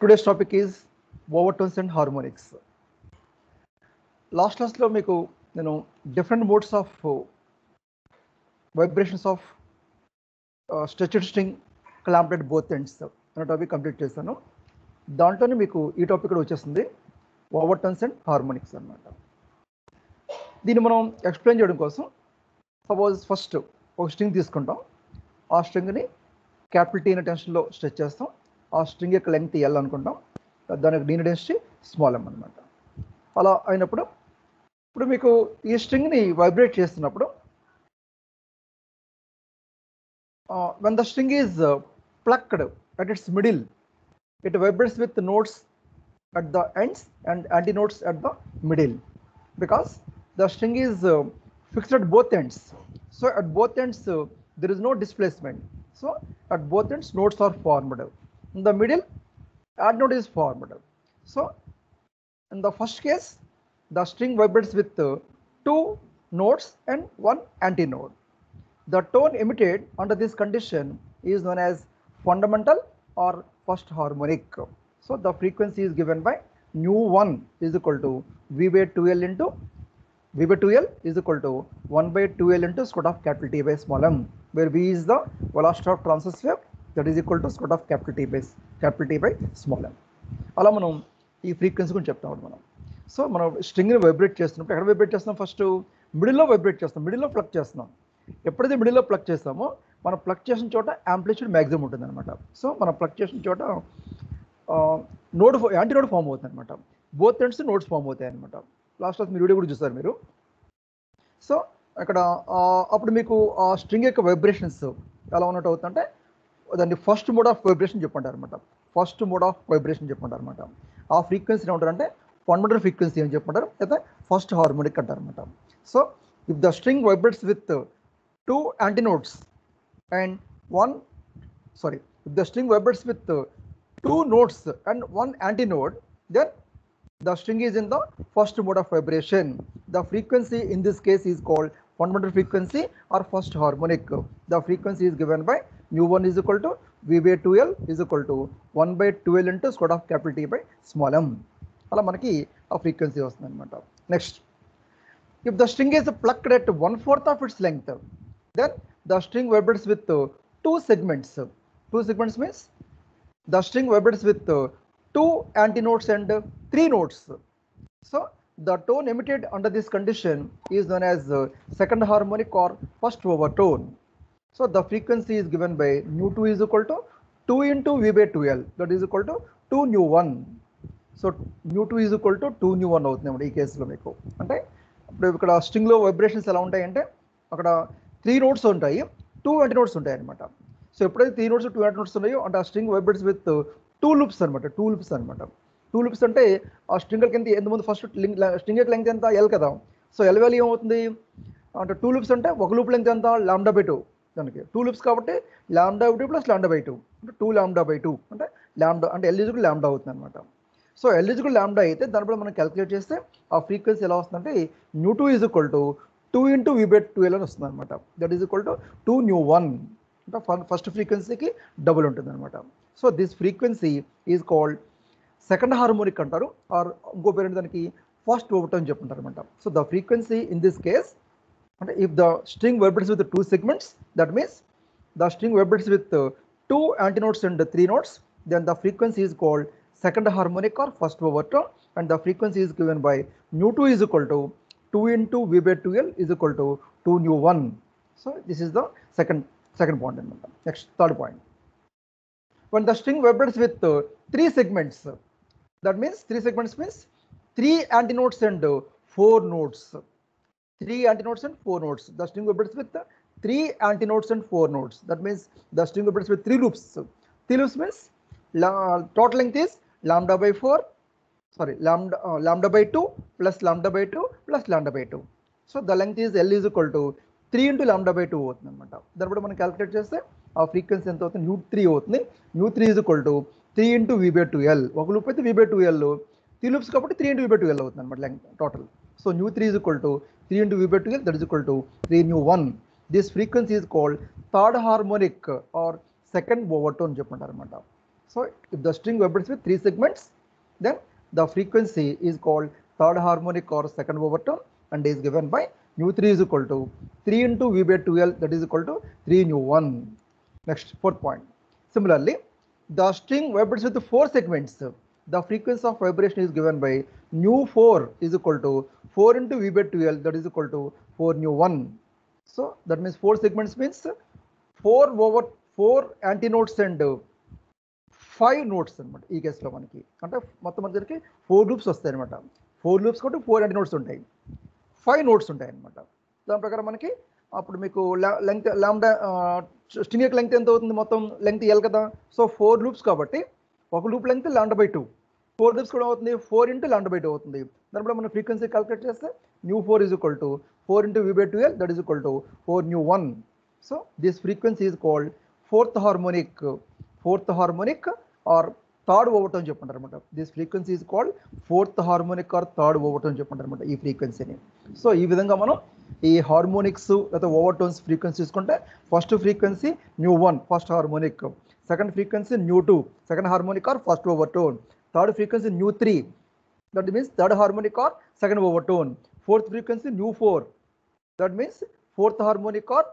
Today's topic is overtones and harmonics last క్లాస్లో మీకు నేను different modes of vibrations of stretched string clamped at both ends అనే topic complete చేశాను. దాంట్లోనే మీకు ఈ టాపిక్ కూడా వచ్చేస్తుంది ఓవర్టోన్స్ అండ్ హార్మోనిక్స్ అనమాట దీన్ని మనం ఎక్స్ప్లెయిన్ చేయడం కోసం సపోజ్ ఫస్ట్ ఒక స్ట్రింగ్ తీసుకుంటాం. ఆ స్ట్రింగ్ని క్యాపిటల్ టీ అనే టెన్షన్లో స్ట్రెచ్ చేస్తాం. ఆ స్ట్రింగ్ యొక్క లెంగ్త్ ఎల్ అనుకుంటాం దానికి దీని డెన్సిటీ స్మాల్ ఎం అనమాట అలా అయినప్పుడు ఇప్పుడు మీకు ఈ స్ట్రింగ్ని వైబ్రేట్ చేస్తున్నప్పుడు when the string is plucked at its middle it vibrates with notes at the ends and antinodes at the middle because the string is uh, fixed at both ends. So at both ends uh, there is no displacement. So at both ends nodes are formed. In the middle antnode is formed. So in the first case the string vibrates with uh, two nodes and one antinode. The tone emitted under this condition is known as fundamental or first harmonic. So the frequency is given by nu 1 is equal to V by 2L into V by 2L is equal to 1 by 2L into square of capital T by small m, where V is the velocity of transverse wave that is equal to square of capital T by capital T by small small అలా మనం ఈ frequency గురించి చెప్తాం మనం. So మనం స్ట్రింగ్ని vibrate చేస్తున్నప్పుడు ఎక్కడ vibrate చేస్తున్నాం ఫస్ట్ మిడిల్లో వైబ్రేట్ చేస్తాం మిడిల్లో ప్లగ్ చేస్తున్నాం. ఎప్పుడైతే మిడిల్లో ప్లగ్ చేస్తామో మనం ప్లగ్ చేసిన చోట యాంప్లిట్యూడ్ మ్యాక్సిమం ఉంటుంది అనమాట సో మనం ప్లక్ చేసిన చోట నోడ్ యాంటీ నోడ్ ఫామ్ అవుతుంది అనమాట బోత్ ఎండ్స్ నోట్స్ ఫామ్ అవుతాయి అనమాట లాస్ట్ మీరు వీడియో కూడా చూస్తారు మీరు. సో అక్కడ అప్పుడు మీకు ఆ స్ట్రింగ్ యొక్క వైబ్రేషన్స్ ఎలా ఉన్నట్టు అవుతుందంటే దాన్ని ఫస్ట్ మోడ్ ఆఫ్ వైబ్రేషన్ చెప్పంటారు అనమాట ఫస్ట్ మోడ్ ఆఫ్ వైబ్రేషన్ చెప్పంటారు అనమాట ఆ ఫ్రీక్వెన్సీ ఏమంటారంటే ఫండమెంటల్ ఫ్రీక్వెన్సీ అని చెప్పంటారు అయితే ఫస్ట్ హార్మోనిక్ అంటారు అనమాట so if the string vibrates with two antinodes and one sorry if the string vibrates with two nodes and one antinode, then the string is in the first mode of vibration. The frequency in this case is called fundamental frequency or first harmonic. The frequency is given by nu 1 is equal to V by 2L is equal to 1 by 2L into square of capital T by small m. అలా మనకి ఆ frequency వస్తుంది అనమాట next if the string is plucked at one fourth of its length then the string vibrates with two segments two segments means the string vibrates with uh, two antinodes and uh, three notes. So the tone emitted under this condition is known as uh, second harmonic or first overtone. So the frequency is given by nu 2 is equal to 2 into V by 2L that is equal to 2 nu 1. So nu two is equal to two nu one అవుతుంది అన్నమాట ఈ కేసులో మీకు. అంటే ఇప్పుడు ఇక్కడ స్ట్రింగ్లో vibrations ఎలా ఉంటాయంటే అక్కడ త్రీ నోట్స్ ఉంటాయి టూ వంటి నోట్స్ ఉంటాయి అనమాట సో ఎప్పుడైతే త్రీ నోట్స్ టూ నోట్స్ ఉన్నాయో అంటే ఆ string vibrates with two loops అనమాట టూ లూప్స్ అనమాట టూ లూప్స్ అంటే ఆ స్ట్రింగ్ కింద ఎంతమంది ఫస్ట్ స్ట్రింగ్ లెంగ్త్ ఎంత? ఎల్ కదా. సో ఎల్ వాల్యూ ఏమవుతుంది? అంటే టూ లూప్స్ అంటే ఒక లూప్ లెంగ్త్ ఎంత? లాంబ్డా బై టూ దానికి టూ లిప్స్ కాబట్టి lambda by two plus lambda by two అంటే టూ ల్యాండా బై టూ అంటే ల్యాండా అంటే ఎల్ఈజుకు ల్యాండా అవుతుంది అనమాట సో ఎల్ఈజుకు ల్యాండా అయితే దానిపై మనం క్యాలిక్యులేట్ చేస్తే ఆ ఫ్రీక్వెన్సీ ఎలా వస్తుందంటే nu two is equal to two into v by two L అని వస్తుంది అనమాట that is equal to two nu one అంటే ఫస్ట్ ఫ్రీక్వెన్సీకి డబుల్ ఉంటుంది అనమాట so this frequency is called second harmonic అంటారు. ఆర్ ఇంకో పేరు దానికి? ఫస్ట్ ఓవర్ అని చెప్పుంటారు అనమాట so the frequency in this case If the string vibrates with two segments, that means the string vibrates with uh, two antinodes and three nodes, then the frequency is called second harmonic or first overtone and the frequency is given by nu2 is equal to 2 into v by 2l is equal to 2 nu1. So this is the second second point. Next third point. When the string vibrates with uh, three segments, that means three segments means three antinodes and uh, four nodes. Three antinodes and four nodes the string vibrates with uh, three antinodes and four nodes that means the string vibrates with three loops So, three loops means la total length is lambda by 4 sorry lambda uh, lambda by 2 plus lambda by 2 plus lambda by 2 so the length is l is equal to 3 into lambda by two అవుతుంది అనమాట దాని కూడా మనం calculate చేస్తే ఆ frequency ఎంత అవుతుంది nu three అవుతుంది nu three is equal to three into v by two L ఒక లూప్ అయితే v by two L three loops కాబట్టి three into v by two L అవుతుంది అనమాట length total So nu 3 is equal to 3 into v by 12 that is equal to 3 nu 1. This frequency is called third harmonic or second overtone Japanarmata. So if the string vibrates with three segments, then the frequency is called third harmonic or second overtone and is given by nu 3 is equal to 3 into v by 12 that is equal to 3 nu 1. Next fourth point. Similarly, the string vibrates with four segments. The frequency of vibration is given by nu 4 is equal to 4 into v by 2l that is equal to 4 nu 1. So that means segments segments means over over anti antinodes and five nodes అనమాట ఈ కేసులో మనకి. అంటే మొత్తం మనకి four loops వస్తాయి అనమాట four loops కాబట్టి ఫోర్ యాంటీ నోట్స్ ఉంటాయి. ఫైవ్ నోట్స్ ఉంటాయి అనమాట దాని ప్రకారం మనకి అప్పుడు మీకు లెంగ్త్ లాంబ్డా స్ట్రింగ్ యొక్క లెంగ్త్ ఎంత అవుతుంది? మొత్తం లెంగ్త్ ఎల్ కదా. సో ఫోర్ లూప్స్ కాబట్టి ఒక loop length lambda by two four loops కూడా అవుతుంది four into lambda by two అవుతుంది. దానిపై మనం ఫ్రీక్వెన్సీ క్యాలిక్యులేట్ చేస్తే nu four is equal to four into v by two L that is equal to four nu one. So this frequency is called fourth harmonic fourth harmonic or third overtone చెప్పంటారు అనమాట this frequency is called fourth harmonic or third overtone చెప్పంటారు అనమాట ఈ ఫ్రీక్వెన్సీని. So ఈ విధంగా మనం ఈ harmonics లేదా overtones frequency తీసుకుంటే first frequency nu one first harmonic. Second frequency nu two second harmonic or first overtone. Third frequency nu 3. That means third harmonic or second overtone. Fourth frequency nu 4. That means fourth harmonic or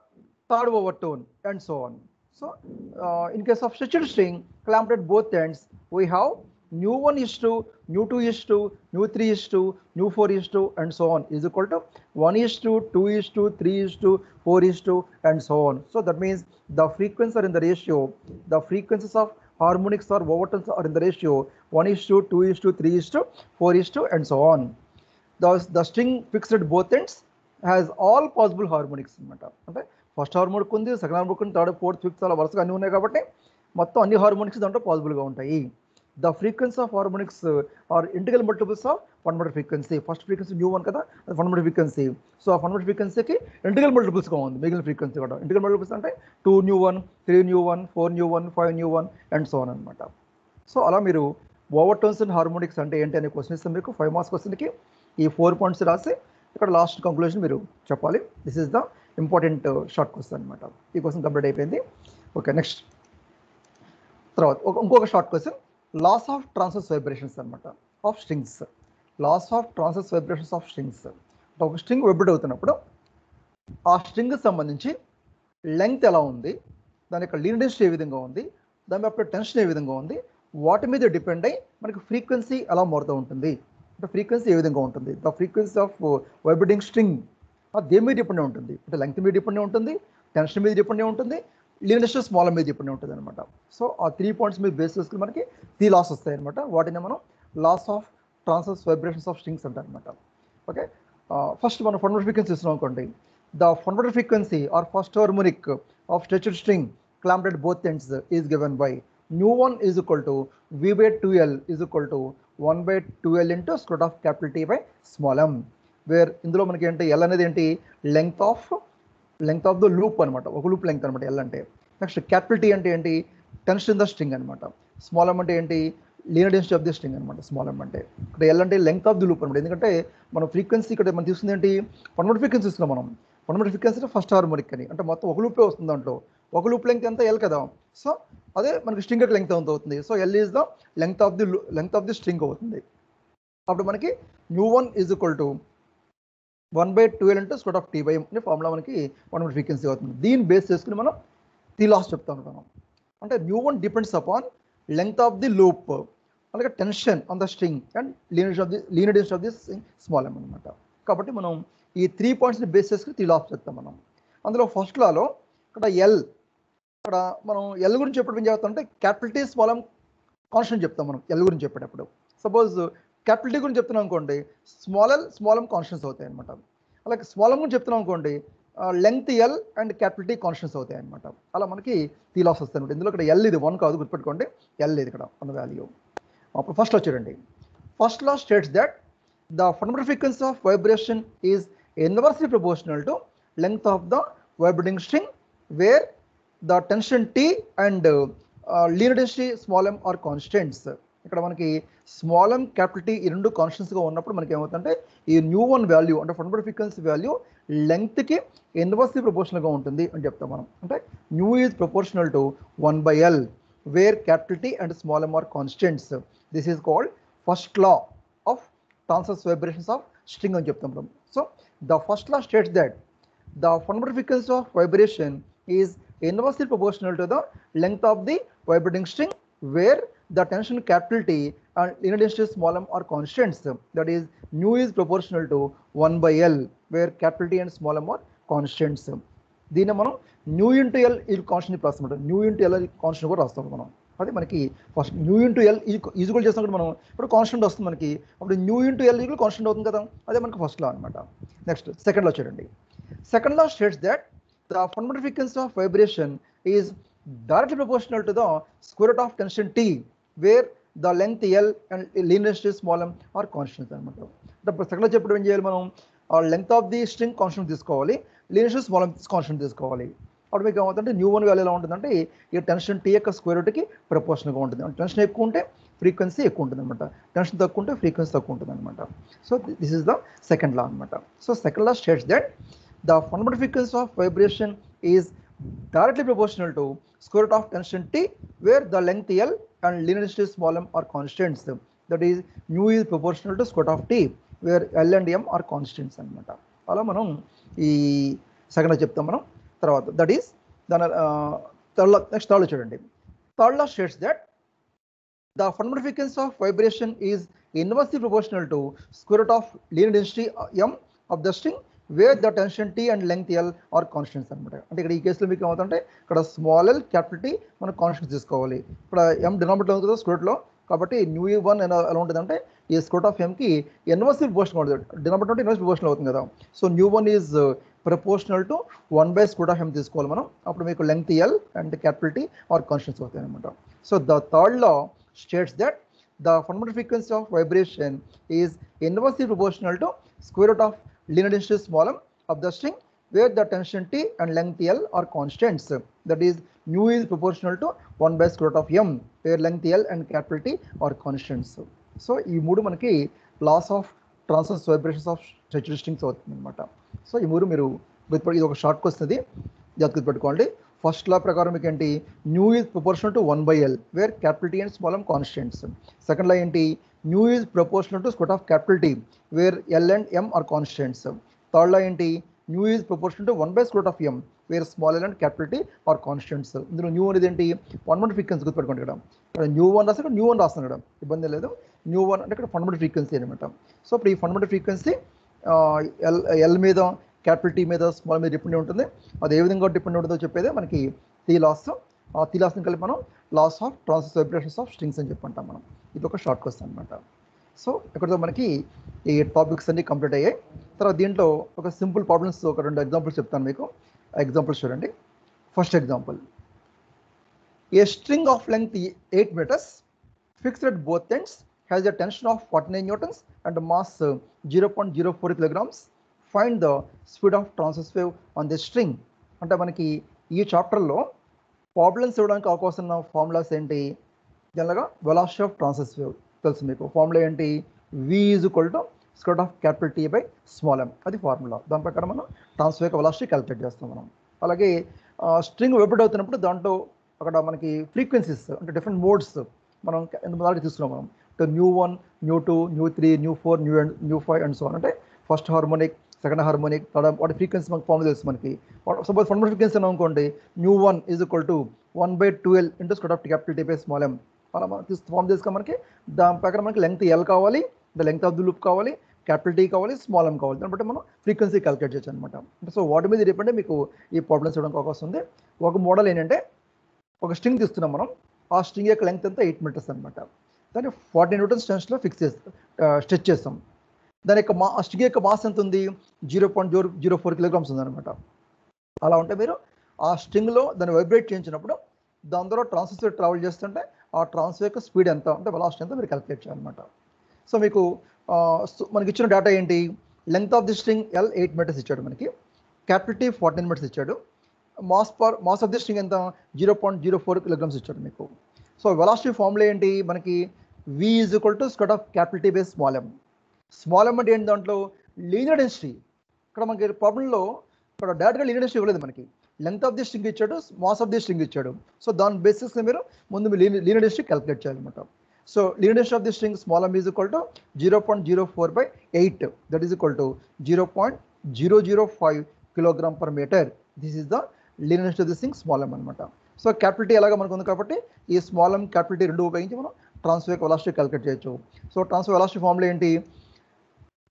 third overtone and so on. So uh, in case of stretched string clamped at both ends, we have nu 1 is to nu 2 is to nu 3 is to nu 4 is to and so on is equal to 1 is to 2 is to 3 is to 4 is to and so on so that means the frequencies are in the ratio the frequencies of harmonics or overtones are in the ratio 1 is to, 2 is to, 3 is to, 4 is to and so on. The, the string fixed at both ends has all possible harmonics అనమాట. అంటే first harmonic ఉంది second harmonic ఉంది third fourth fifth అలా వరుసగా అన్నీ ఉన్నాయి కాబట్టి మొత్తం అన్ని హార్మోనిక్స్ దాంట్లో పాసిబుల్గా ఉంటాయి. The frequency of harmonics are integral multiples of fundamental frequency first frequency nu one కదా అది ఫండమెంటల్ ఫ్రీక్వెన్సీ సో ఆ ఫండమెంటల్ ఫ్రీక్వెన్సీకి ఇంటికల్ మల్టిపుల్స్గా ఉంది మిగిలిన ఫ్రీక్వెన్సీ కూడా. ఇంటికల్ మల్టిపుల్స్ అంటే two nu one three nu one four nu one five nu one and so on అనమాట. సో అలా మీరు ఓవర్ టోన్స్ అండ్ హార్మోనిక్స్ అంటే ఏంటి అనే క్వశ్చన్ ఇస్తాం మీకు ఫైవ్ మార్క్స్ క్వశ్చన్కి ఈ ఫోర్ పాయింట్స్ రాసి ఇక్కడ లాస్ట్ కంక్లూజన్ మీరు చెప్పాలి. This is the important short question అనమాట ఈ క్వశ్చన్ కంప్లీట్ అయిపోయింది. ఓకే నెక్స్ట్ తర్వాత ఒక ఇంకొక short question laws of transverse vibrations అనమాట of strings laws of transverse vibrations of strings ఒక స్ట్రింగ్ వెబ్రేట్ అవుతున్నప్పుడు ఆ స్ట్రింగ్ సంబంధించి లెంగ్త్ ఎలా ఉంది? దాని యొక్క లీనిడెన్స్ ఏ విధంగా ఉంది? దాని యొక్క టెన్షన్ ఏ విధంగా ఉంది? వాటి మీద డిపెండ్ అయ్యి మనకి ఫ్రీక్వెన్సీ ఎలా మారుతూ ఉంటుంది. అంటే ఫ్రీక్వెన్సీ ఏ విధంగా ఉంటుంది? The frequency of vibrating string దేని మీద డిపెండ్ ఉంటుంది? అంటే లెంగ్త్ మీద డిపెండ్ ఉంటుంది టెన్షన్ మీద డిపెండ్ ఉంటుంది లీనియస్ స్మాల్ మీద డిపెండ్ ఉంటుంది అనమాట సో ఆ త్రీ పాయింట్స్ మీద బేస్ చేసుకుని మనకి త్రీ లాస్ వస్తాయి అనమాట వాటిని మనం laws of transverse vibrations of strings అంటారు అనమాట ఓకే ఫస్ట్ మనం ఫండమెంటల్ ఫ్రీక్వెన్సీ ఇస్తున్నాం అనుకోండి. The fundamental frequency or first harmonic of stretched string clamped both ends is given by nu 1 is equal to v by 2l is equal to 1 by 2l into square root of capital T by small m where ఇందులో మనకి ఏంటి L అనేది ఏంటి length of length of the loop అనమాట ఒక loop length అనమాట L అంటే. Next capital T అంటే ఏంటి టెన్షన్ ఇన్ ద స్ట్రింగ్ అనమాట స్మాల్ ఎం అంటే ఏంటి linear density of the string అనమాట స్మాల్ ఎం అంటే. ఇక్కడ ఎల్ అంటే లెంగ్త్ ఆఫ్ ది లూప్ అనమాట ఎందుకంటే మన ఫ్రీక్వెన్సీ ఇక్కడ మనం తీసుకుంది ఏంటి ఫండమెంటల్ ఫ్రీక్వెన్సీ ఇస్తున్నాం మనం. ఫండమెంటల్ ఫ్రీక్వెన్సీ ఫస్ట్ హార్మోనిక్ అని. అంటే మొత్తం ఒక లూపే వస్తుంది దాంట్లో. ఒక లూప్ లెంగ్త్ ఎంత? ఎల్ కదా. సో అదే మనకి స్ట్రింగ్ యొక్క లెంగ్త్ ఎంత అవుతుంది? So L is the length of the length of the string అవుతుంది. అప్పుడు మనకి nu one is equal to one by twelve అంటే స్క్వేర్ ఆఫ్ టీ బై అనే ఫార్ములా మనకి వన్ వన్ ఫ్రీక్వెన్సీ అవుతుంది. దీన్ని బేస్ చేసుకుని మనం టీ లాస్ చెప్తా ఉంటాం అంటే nu one depends upon length of the loop అలాగే tension on the string and linear of the linear of the small m అనమాట కాబట్టి మనం ఈ త్రీ పాయింట్స్ని బేస్ చేసుకుని త్రీ లాస్ చెప్తాం మనం. అందులో ఫస్ట్ లాలో ఇక్కడ ఎల్ ఇక్కడ మనం ఎల్ గురించి చెప్పడం ఏం చేస్తామంటే క్యాపిటల్ టీ స్మాల్ కాన్స్టెంట్ చెప్తాం మనం ఎల్ గురించి చెప్పేటప్పుడు. సపోజ్ క్యాపిటల్ టీ గురించి చెప్తున్నాం అనుకోండి small L small m constants అవుతాయి అనమాట అలాగే స్మాల్ గురించి చెప్తున్నాం అనుకోండి length L and capital T constants అవుతాయి అనమాట అలా మనకి టీ లాస్ వస్తాయి అనమాట ఇందులో ఇక్కడ ఎల్ ఇది వన్ కాదు గుర్తుపెట్టుకోండి. ఎల్ ఇది ఇక్కడ వన్ వాల్యూ అప్పుడు ఫస్ట్ లా చూడండి. First law states that the fundamental frequency of vibration is inversely proportional to length of the vibrating string where the tension T and linear density small m are constants. ఇక్కడ మనకి small m capital T ఈ రెండు కాన్స్టెంట్స్గా ఉన్నప్పుడు మనకి ఏమవుతుందంటే ఈ nu one value అంటే ఫండమెంటల్ ఫ్రీక్వెన్సీ వాల్యూ లెంగ్త్కి ఇన్వర్స్లీ ప్రపోర్షనల్గా ఉంటుంది అని చెప్తాం మనం. అంటే nu is proportional to one by L where capital T and small m are constants. This is called first law of transverse vibrations of string అని చెప్తాం మనం. So the first law states that the fundamental frequency of vibration is inversely proportional to the length of the vibrating string where the tension capital T and inner density small m are constants. That is, nu is proportional to 1 by L where capital T and small m are constants. దీన్ని మనం nu into L ఇది constant plus అనమాట nu into L constant కూడా రాస్తాం మనం అది మనకి first nu into L equal చేసినప్పుడు మనం ఇప్పుడు కాన్స్టెంట్ వస్తుంది మనకి అప్పుడు nu into L equal constant అవుతుంది కదా అదే మనకి ఫస్ట్ లా అనమాట నెక్స్ట్ సెకండ్లో చూడండి Second law states that the fundamental frequency of vibration is directly proportional to the square root of tension T, where the length L and linear density small m are constants అనమాట సెకండ్లో second చెప్పడం ఏం చేయాలి మనం? Length of the string constant తీసుకోవాలి linear small constant తీసుకోవాలి. అప్పుడు మీకు ఏమవుతుందంటే న్యూ వన్ వాల్యూ ఎలా ఉంటుందంటే ఈ టెన్షన్ టీ యొక్క స్క్వేర్ రూట్కి ప్రపోర్షన్గా ఉంటుంది. టెన్షన్ ఎక్కువ ఉంటే ఫ్రీక్వెన్సీ ఎక్కువ ఉంటుంది అనమాట టెన్షన్ తక్కువ ఉంటే ఫ్రీక్వెన్సీ తక్కువ ఉంటుంది అనమాట so this is the second law అనమాట so second law states that the fundamental frequency of vibration is directly proportional to square root of tension T, where the length L and linear density small m are constants. That is, nu is proportional to square root of T, where L and M are constants అనమాట అలా మనం ఈ second చెప్తాం మనం తర్వాత that is దాని third next third చూడండి third law states that the fundamental frequency of vibration is inversely proportional to square root of linear density m of the string where the tension T and length L are constants అనమాట అంటే ఇక్కడ ఈ కేసులో మీకు ఏమవుతుందంటే ఇక్కడ small L capital T మనం constant తీసుకోవాలి. ఇక్కడ ఎం డినామినేటర్ ఉంది కదా కాబట్టి న్యూ వన్ ఎలా ఉంటుందంటే ఈ స్క్రూట్ ఆఫ్ ఎంకి ఎన్వర్సివ్ పోర్షన్ ఉంటుంది. డినామినేటర్ అంటే ఇన్వర్స్ పోర్షన్ అవుతుంది కదా. So nu one is proportional to one by square root of m తీసుకోవాలి మనం. అప్పుడు మీకు length L and capital T are constants అవుతాయి అనమాట so the third law states that the fundamental frequency of vibration is inversely proportional to square root of linear density is smaller of the string where the tension T and length L are constants. That is, mu is proportional to 1 by square root of m where length L and capital T are constants. So ఈ మూడు మనకి laws of transverse vibrations of stretch strings అవుతుంది అనమాట so ఈ మూడు మీరు గుర్తుపెట్టి ఇది ఒక షార్ట్ వస్తుంది జాగ్రత్త గుర్తుపెట్టుకోండి ఫస్ట్ లా ప్రకారం మీకు ఏంటి nu is proportional to one by L where capital T and small constants second law ఏంటి nu is proportional to square of capital T where L and m are constants third law ఏంటి nu is proportional to one by square of m where small L and capital T are constants ఇందులో nu అనేది ఏంటి? One one frequency గుర్తుపెట్టుకోండి ఇక్కడ. ఇక్కడ nu one రాస్తే ఇక్కడ nu one రాస్తాను ఇక్కడ. ఇబ్బంది లేదు. న్యూ వన్ అంటే ఇక్కడ ఫండమెంటల్ ఫ్రీక్వెన్సీ అనమాట సో ఇప్పుడు ఈ ఫండమెంటల్ ఫ్రీక్వెన్సీ ఎల్ ఎల్ మీద క్యాపిటల్ టీ మీద స్మాల్ మీద డిపెండ్ ఉంటుంది. అది ఏ విధంగా డిపెండ్ ఉంటుందో చెప్పేది మనకి టీ లాస్ ఆ టీ లాస్ని కలిపి మనం laws of transverse vibrations of strings అని చెప్పంటాం మనం. ఇది ఒక షార్ట్ క్వశ్చన్ అనమాట సో ఇక్కడతో మనకి ఈ టాపిక్స్ అన్ని కంప్లీట్ అయ్యాయి. తర్వాత దీంట్లో ఒక సింపుల్ ప్రాబ్లమ్స్ ఒక రెండు ఎగ్జాంపుల్స్ చెప్తాను మీకు. ఎగ్జాంపుల్స్ చూడండి. First example a string of length eight metres fixed both ends has a tension of forty nine newtons and mass zero point zero four kilograms find the speed of transverse wave on the string అంటే మనకి ఈ చాప్టర్లో problems ఇవ్వడానికి అవకాశం ఉన్న formulas ఏంటి? జనరల్గా velocity of transverse wave తెలుసు మీకు. ఫార్ములా ఏంటి? V is equal to square of capital T by small m అది ఫార్ములా. దాని ప్రకారం మనం ట్రాన్స్ఫర్ యొక్క వెలాసిటీ క్యాలిక్యులేట్ చేస్తాం మనం. అలాగే స్ట్రింగ్ వెబడ్ అవుతున్నప్పుడు దాంట్లో అక్కడ మనకి ఫ్రీక్వెన్సీస్ అంటే డిఫరెంట్ మోడ్స్ మనం మొదటి తీసుకున్నాం మనం. Nu one nu two nu three nu four nu and nu five and so అంటే ఫస్ట్ హార్మోనిక్ సెకండ్ హార్మోనిక్ తర్వాత వాటి ఫ్రీక్వెన్సీ మనకు? ఫార్మ్ తెలుసు మనకి సపోజ్ ఫండమెంటల్ ఫ్రీక్వెన్సీ అనుకోండి nu one is equal to one by twelve into square of capital T by small m అలా మనం form చేసుకుని మనకి దాని ప్రకారం మనకి లెంగ్త్ ఎల్ కావాలి the length of the loop కావాలి క్యాపిటల్ టీ కావాలి స్మాల్ ఎం కావాలి. దాన్ని బట్టి మనం ఫ్రీక్వెన్సీ క్యాలిక్యులేట్ చేయొచ్చు అనమాట సో వాటి మీద డిపెండ్ మీకు ఈ ప్రాబ్లమ్స్ ఇవ్వడానికి అవకాశం ఉంది. ఒక మోడల్ ఏంటంటే ఒక స్ట్రింగ్ తీస్తున్నాం మనం ఆ స్ట్రింగ్ యొక్క లెంగ్త్ అంతా ఎయిట్ మీటర్స్ అనమాట దాన్ని ఫార్టీ న్యూటన్స్ టెన్స్లో ఫిక్స్ చేస్తాం స్ట్రెచ్ చేస్తాం. దాని యొక్క మా స్ట్రింగ్ యొక్క మాస్ ఎంత ఉంది zero point zero zero four kilograms ఉందన్నమాట. అలా ఉంటే మీరు ఆ స్ట్రింగ్లో దాన్ని వైబ్రేట్ చేయించినప్పుడు దాని ద్వారా ట్రాన్స్ఫర్ ట్రావెల్ చేస్తుంటే ఆ ట్రాన్స్ఫర్ యొక్క స్పీడ్ ఎంత ఉంటే వెలాసిటీ ఎంత మీరు క్యాలిక్యులేట్ చేయాలన్నమాట. సో మీకు మనకి ఇచ్చిన డేటా ఏంటి? Length of the string L eight metres ఇచ్చాడు మనకి. క్యాపిటీ ఫార్టీన్ మీటర్స్ ఇచ్చాడు. Mass per mass of the string ఎంత? Zero point zero four kilograms ఇచ్చాడు మీకు. సో వెలాసిటీ ఫార్ములా ఏంటి? మనకి v is equal to square root of capital T by small m small amount అంటే ఏంటి దాంట్లో? Linear density. ఇక్కడ మనకి ప్రాబ్లంలో ఇక్కడ డైరెక్ట్గా లీనియర్ డెన్సిటీ ఇవ్వలేదు మనకి. లెంత్ ఆఫ్ ది స్ట్రింగ్ ఇచ్చాడు మాస్ ఆఫ్ ది స్ట్రింగ్ ఇచ్చాడు. సో దాని బేసిస్ని మీరు ముందు మీ లీనియర్ డెన్సిటీ క్యాలిక్యులేట్ చేయాలన్నమాట. So linear density of the string small m is equal to zero point zero four by eight. That is equal to zero point zero zero five kilogram per metre. This is the linear density of the string small m అనమాట so capital ఎలాగ మనకు ఉంది కాబట్టి ఈ small M capital రెండు ఉపయోగించి మనం transfer velocity calculate చేయొచ్చు. సో ట్రాన్స్ఫర్ వెలాసిటీ ఫార్ములా ఏంటి?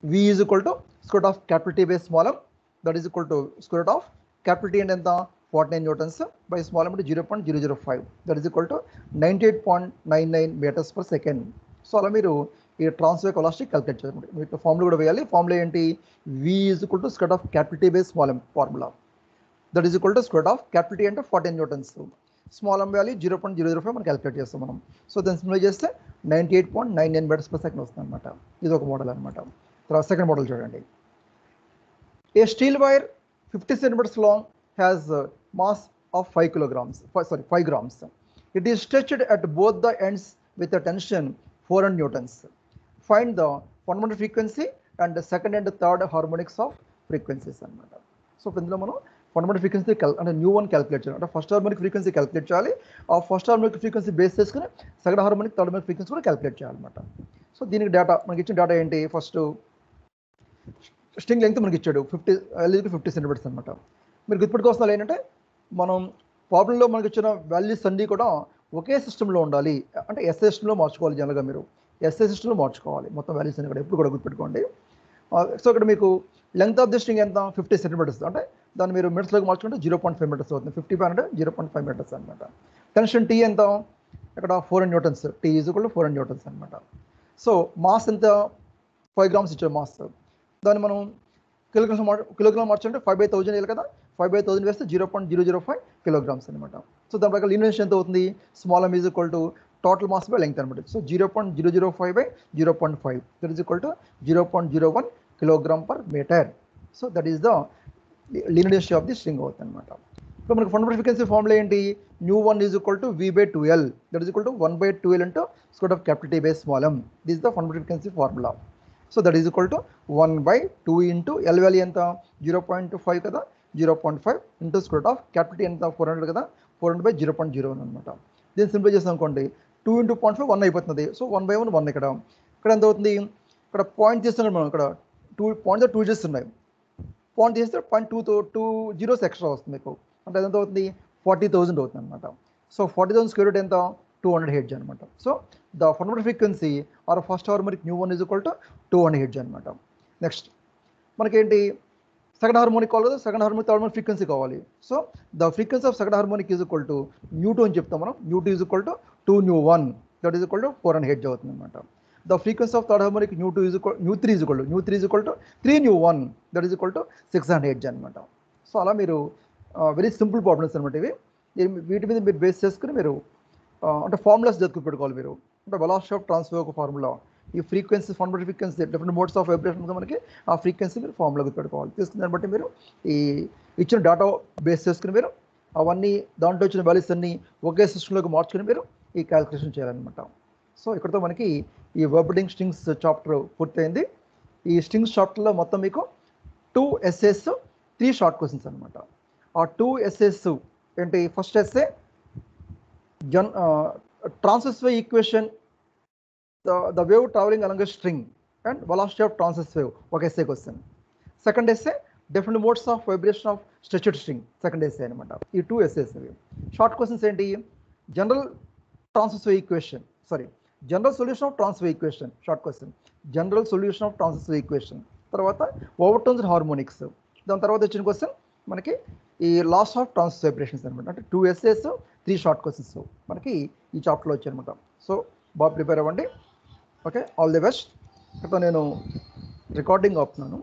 V is equal to square root of capital T by small m. That is equal to square root of capital T and ఎంత 49 newtons by small m into 0.005 that is equal to 98.99 meters per second. So అలా మీరు ఈ transfer velocity calculate చేయాలి మీకు formula కూడా వేయాలి. Formula ఏంటి? V is equal to square of capital T by small formula that is equal to square of capital T అంటే forty newtons small m value zero point zero zero five మనం calculate చేస్తాం మనం. So దాన్ని simply చేస్తే ninety eight point nine nine metres per second వస్తుంది అనమాట ఇది ఒక మోడల్ అనమాట తర్వాత సెకండ్ మోడల్ చూడండి. A steel wire fifty centimetres long has mass of five kilograms sorry five grams it is stretched at both the ends with a tension four hundred newtons find the fundamental frequency and second and third harmonics of frequencies అనమాట so ఇందులో మనం fundamental frequency అంటే nu one calculate చేయాలి. అంటే first harmonic frequency calculate చేయాలి. ఆ first harmonic frequency base చేసుకుని second harmonic third harmonic frequency కూడా క్యాలిక్యులేట్ చేయాలన్నమాట. సో దీనికి డేటా మనకి ఇచ్చిన డేటా ఏంటి? ఫస్ట్ స్ట్రింగ్ లెంగ్త్ మనకి ఇచ్చాడు ఫిఫ్టీ ఎల్ఈకి ఫిఫ్టీ సెంటీమీటర్స్ అనమాట మీరు గుర్తుపెట్టుకోవాల్సిన ఏంటంటే మనం ప్రాబ్లంలో మనకి ఇచ్చిన వాల్యూస్ అన్నీ కూడా ఒకే సిస్టంలో ఉండాలి. అంటే ఎస్ఏ సిస్టంలో మార్చుకోవాలి జనరల్గా మీరు. ఎస్ఏ సిస్టంలో మార్చుకోవాలి. మొత్తం వాల్యూస్ అన్ని కూడా ఎప్పుడు కూడా గుర్తుపెట్టుకోండి. సో ఇక్కడ మీకు లెంగ్త్ ఆఫ్ ది స్ట్రింగ్ ఎంత? ఫిఫ్టీ సెంటీమీటర్స్ అంటే దాన్ని మీరు మీటర్స్లోకి మార్చుకుంటే జీరో పాయింట్ ఫైవ్ మీటర్స్ అవుతుంది. ఫిఫ్టీ ఫైవ్ అంటే జీరో పాయింట్ ఫైవ్ మీటర్స్ అనమాట టెన్షన్ టీ ఎంత? ఇక్కడ four and newtons T is కూడా ఫోర్ అండ్ న్యూటన్స్ అనమాట సో మాస్ ఎంత? ఫైవ్ గ్రామ్స్ ఇచ్చారు మాస్ దాన్ని మనం కిలోగ్రామ్స్ మార్ కిలోగ్రామ్ మార్చంటే ఫైవ్ బై థౌజండ్ వేయాలి కదా. ఫైవ్ బై థౌజండ్ వేస్తే zero point zero zero five kilograms అనమాట సో దాని ప్రకారం ఇన్వెన్షన్ ఎంత అవుతుంది? Small m is equal to total mass by length అనమాట so zero point zero zero five by zero point five that is equal to zero point zero one kilogram per metre so that is the linear of the string అవుతుంది అనమాట ఇప్పుడు మనకి fundamental frequency formula ఏంటి? Nu one is equal to V by two L that is equal to one by two L into square of capital T by small m this the fundamental frequency formula so that is equal to one by two into L value ఎంత? Zero point five కదా? Zero point five into square of capital ఎంత? Four hundred కదా? Four hundred by zero point zero one అనమాట దీన్ని simply చేస్తాం అనుకోండి. Two into point five one అయిపోతుంది. So one by one one ఇక్కడ. ఇక్కడ ఎంత అవుతుంది? ఇక్కడ పాయింట్ చేస్తున్నాం మనం ఇక్కడ. టూ పాయింట్ టూ జీరోస్ ఉన్నాయి పాయింట్ చేస్తే point two two zeros extra వస్తుంది మీకు. అంటే ఎంత అవుతుంది? ఫార్టీ థౌసండ్ అవుతుంది అనమాట so forty thousand square root ఎంత? టూ హండ్రెడ్ హెడ్జ్ అనమాట. So the fundamental frequency or first harmonic nu one is equal to two hundred hertz అనమాట. నెక్స్ట్ మనకేంటి? సెకండ్ హార్మోనిక్ కావాలి second harmonic third harmonic frequency కావాలి. So the frequency of second harmonic is equal to nu two అని చెప్తాం మనం. Nu two is equal to two nu one that is equal to four hundred hertz అవుతుంది అనమాట. The frequency of third harmonic nu two is equal nu three is equal to nu three is equal to three nu one that is equal to six hundred hertz అనమాట. So అలా మీరు very simple problems అనమాట ఇవి. వీటి మీద మీరు base చేసుకుని మీరు అంటే ఫార్ములాస్ జరుపు పెట్టుకోవాలి మీరు. అంటే వెలాసిటీ ఆఫ్ ట్రాన్స్ఫర్ ఒక ఫార్ములా ఈ frequency fund frequency different modes of vibration మనకి ఆ ఫ్రీక్వెన్సీ మీరు ఫార్ములా పెట్టుకోవాలి. తీసుకున్న దాన్ని బట్టి మీరు ఈ ఇచ్చిన డేటా బేస్ చేసుకుని మీరు అవన్నీ దాంట్లో వచ్చిన వాల్యూస్ అన్ని ఒకే సిస్టంలోకి మార్చుకుని మీరు ఈ క్యాలిక్యులేషన్ చేయాలన్నమాట. సో ఇక్కడతో మనకి ఈ వెబ్డింగ్ స్ట్రింగ్స్ చాప్టర్ పూర్తయింది. ఈ స్ట్రింగ్స్ చాప్టర్లో మొత్తం మీకు two SS three short questions అనమాట ఆ టూ ఎస్ఎస్ ఏంటి? First SA Jan transverse wave equation the wave travelling along string and velocity of transverse wave ఒక SA question second SA different modes of vibration of stretched string second SA అనమాట ఈ two SAs ఇవి. Short questions ఏంటి? General transverse wave equation sorry general solution of transfer equation short question general solution of transfer equation తర్వాత overtones harmonics దాని తర్వాత వచ్చిన question మనకి ఈ లాస్ ఆఫ్ ట్రాన్స్ వైబ్రేషన్స్ అనమాట అంటే two SAs three short questions. మనకి ఈ చాప్టర్లో వచ్చాయనమాట సో బాగా ప్రిపేర్ అవ్వండి. ఓకే ఆల్ ది బెస్ట్ ఇక్కడ నేను రికార్డింగ్ ఆపుతున్నాను.